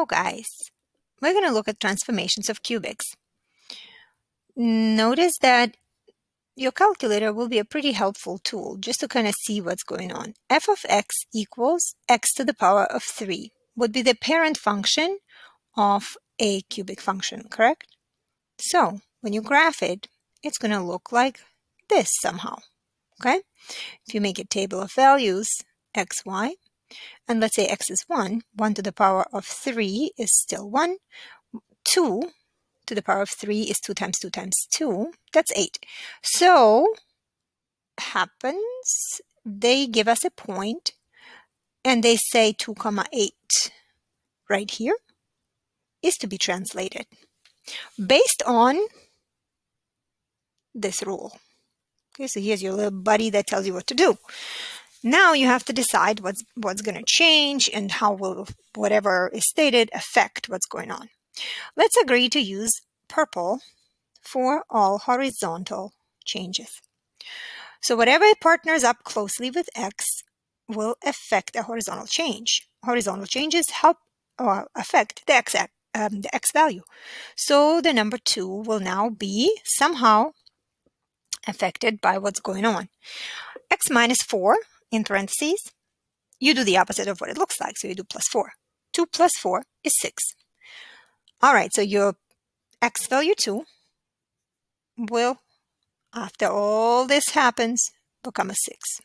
So guys, we're going to look at transformations of cubics. Notice that your calculator will be a pretty helpful tool just to kind of see what's going on. f of x equals x to the power of 3 would be the parent function of a cubic function, correct? So when you graph it, it's going to look like this somehow, okay? If you make a table of values, x, y, and let's say x is 1, 1 to the power of 3 is still 1, 2 to the power of 3 is 2 times 2 times 2, that's 8. So happens, they give us a point and they say 2 comma 8 right here is to be translated based on this rule. Okay, so here's your little buddy that tells you what to do. Now you have to decide what's what's going to change and how will whatever is stated affect what's going on. Let's agree to use purple for all horizontal changes. So whatever partners up closely with X will affect a horizontal change. Horizontal changes help or affect the X, um, the X value. So the number two will now be somehow affected by what's going on. X minus four in parentheses, you do the opposite of what it looks like. So you do plus 4. 2 plus 4 is 6. All right, so your x value 2 will, after all this happens, become a 6.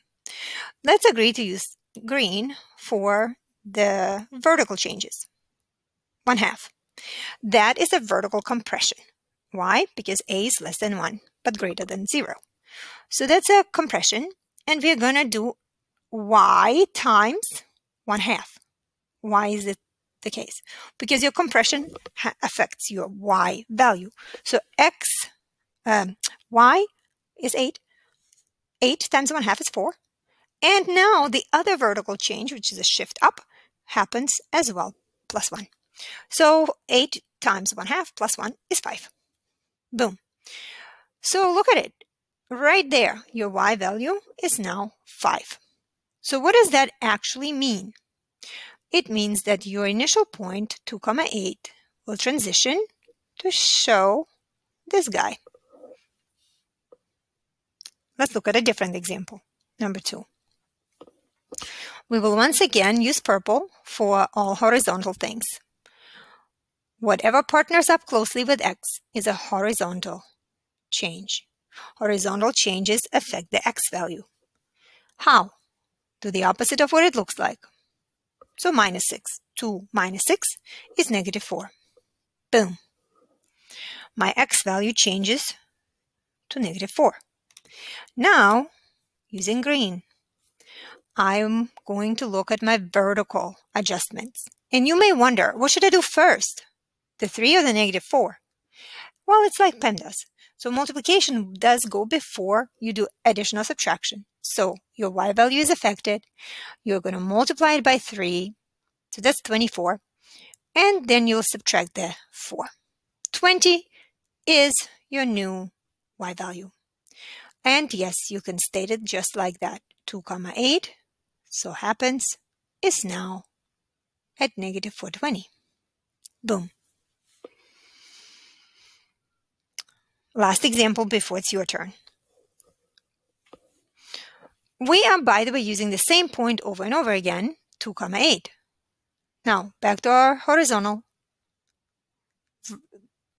Let's agree to use green for the vertical changes. 1 half. That is a vertical compression. Why? Because a is less than 1, but greater than 0. So that's a compression, and we're going to do y times 1 half. Why is it the case? Because your compression affects your y value. So x, um, y is 8. 8 times 1 half is 4. And now the other vertical change, which is a shift up, happens as well, plus 1. So 8 times 1 half plus 1 is 5. Boom. So look at it. Right there, your y value is now 5. So what does that actually mean? It means that your initial point, 2 comma 8, will transition to show this guy. Let's look at a different example, number 2. We will once again use purple for all horizontal things. Whatever partners up closely with x is a horizontal change. Horizontal changes affect the x value. How? Do the opposite of what it looks like. So minus 6. 2 minus 6 is negative 4. Boom. My x value changes to negative 4. Now, using green, I'm going to look at my vertical adjustments. And you may wonder, what should I do first? The 3 or the negative 4? Well, it's like PEMDAS. So multiplication does go before you do addition or subtraction. So your y value is affected. You're going to multiply it by 3. So that's 24. And then you'll subtract the 4. 20 is your new y value. And yes, you can state it just like that. 2 comma 8, so happens, is now at negative 420. Boom. Last example before it's your turn. We are, by the way, using the same point over and over again, 2 comma 8. Now, back to our horizontal,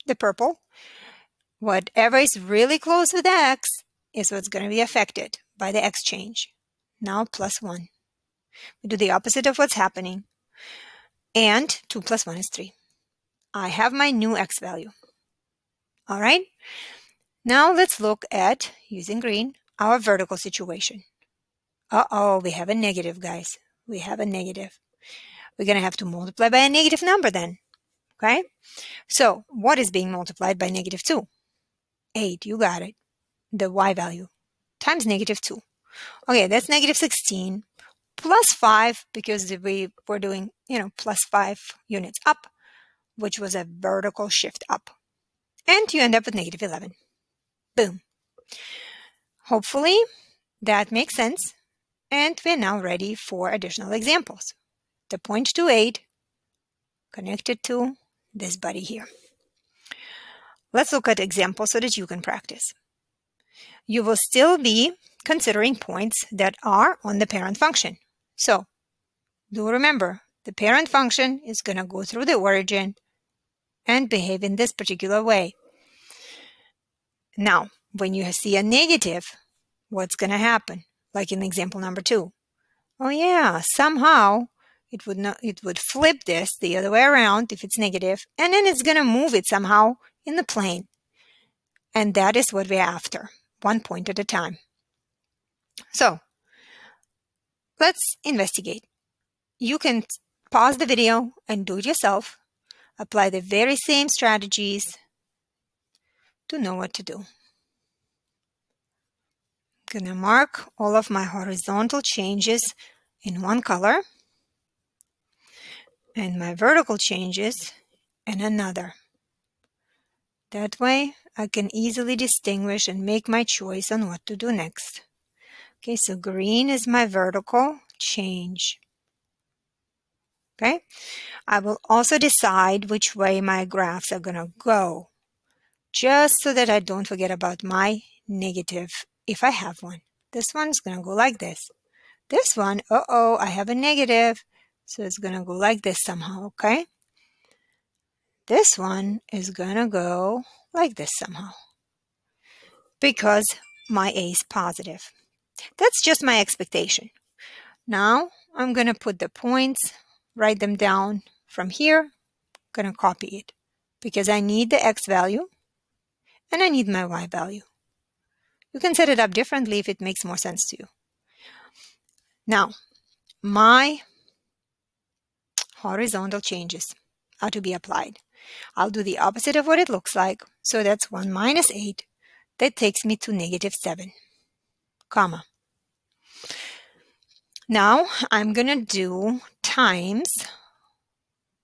the purple. Whatever is really close with x is what's going to be affected by the x change. Now plus 1. We do the opposite of what's happening. And 2 plus 1 is 3. I have my new x value. All right. Now let's look at, using green, our vertical situation. Uh-oh, we have a negative, guys. We have a negative. We're going to have to multiply by a negative number then. Okay? So, what is being multiplied by negative 2? 8, you got it. The y value times negative 2. Okay, that's negative 16 plus 5 because we were doing, you know, plus 5 units up, which was a vertical shift up. And you end up with negative 11. Boom. Hopefully that makes sense. And we're now ready for additional examples. The point to 8 connected to this body here. Let's look at examples so that you can practice. You will still be considering points that are on the parent function. So do remember, the parent function is going to go through the origin and behave in this particular way. Now, when you see a negative, what's going to happen? Like in example number two. Oh yeah, somehow it would not, it would flip this the other way around if it's negative, and then it's going to move it somehow in the plane. And that is what we're after, one point at a time. So let's investigate. You can pause the video and do it yourself. Apply the very same strategies to know what to do. Gonna mark all of my horizontal changes in one color and my vertical changes in another. That way I can easily distinguish and make my choice on what to do next. Okay, so green is my vertical change. Okay, I will also decide which way my graphs are going to go, just so that I don't forget about my negative if I have one. This one's going to go like this. This one, uh-oh, I have a negative, so it's going to go like this somehow, okay? This one is going to go like this somehow because my A is positive. That's just my expectation. Now I'm going to put the points, write them down from here. Going to copy it because I need the X value and I need my Y value. You can set it up differently if it makes more sense to you. Now, my horizontal changes are to be applied. I'll do the opposite of what it looks like. So that's 1 minus 8. That takes me to negative 7, comma. Now I'm going to do times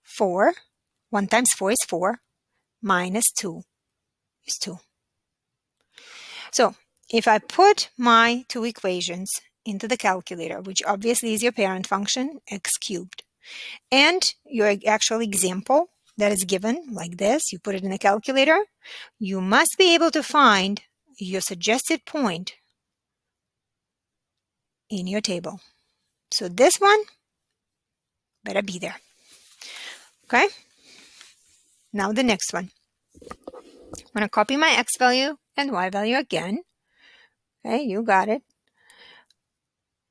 4. 1 times 4 is 4. Minus 2 is 2. So if I put my two equations into the calculator, which obviously is your parent function, x cubed, and your actual example that is given like this, you put it in the calculator, you must be able to find your suggested point in your table. So this one better be there. Okay. Now the next one. I'm going to copy my x value and y value again. Okay, you got it.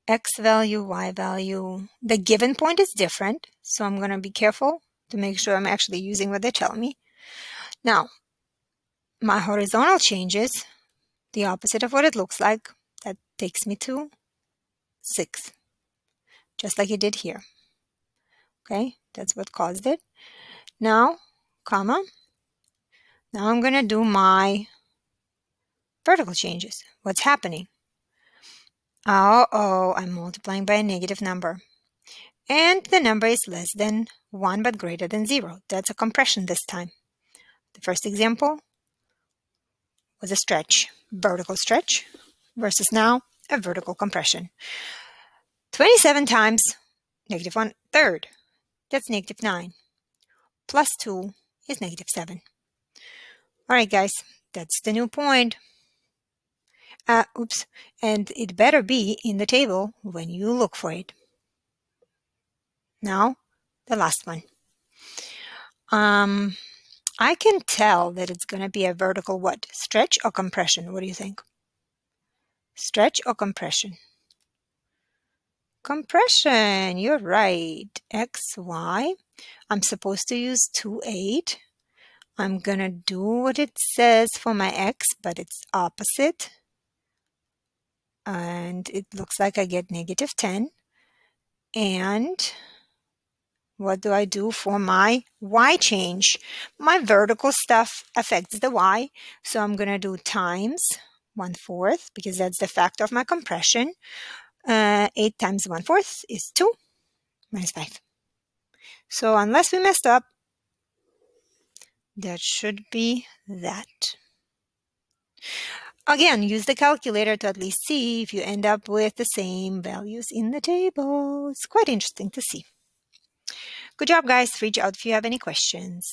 X value, Y value. The given point is different, so I'm going to be careful to make sure I'm actually using what they tell me. Now, my horizontal changes, the opposite of what it looks like. That takes me to 6, just like it did here. Okay, that's what caused it. Now, comma. Now I'm going to do my vertical changes. What's happening? Oh, oh, I'm multiplying by a negative number. And the number is less than 1 but greater than 0. That's a compression this time. The first example was a stretch, vertical stretch, versus now a vertical compression. 27 times negative 1 third, that's negative 9. Plus 2 is negative 7. All right, guys, that's the new point. Uh, oops, and it better be in the table when you look for it. Now, the last one. Um, I can tell that it's going to be a vertical what? Stretch or compression? What do you think? Stretch or compression? Compression, you're right. X, Y. I'm supposed to use 2, 8. I'm going to do what it says for my X, but it's opposite and it looks like I get negative 10. And what do I do for my y change? My vertical stuff affects the y, so I'm going to do times 1 fourth because that's the factor of my compression. Uh, 8 times 1 fourth is 2 minus 5. So unless we messed up, that should be that. Again, use the calculator to at least see if you end up with the same values in the table. It's quite interesting to see. Good job, guys. Reach out if you have any questions.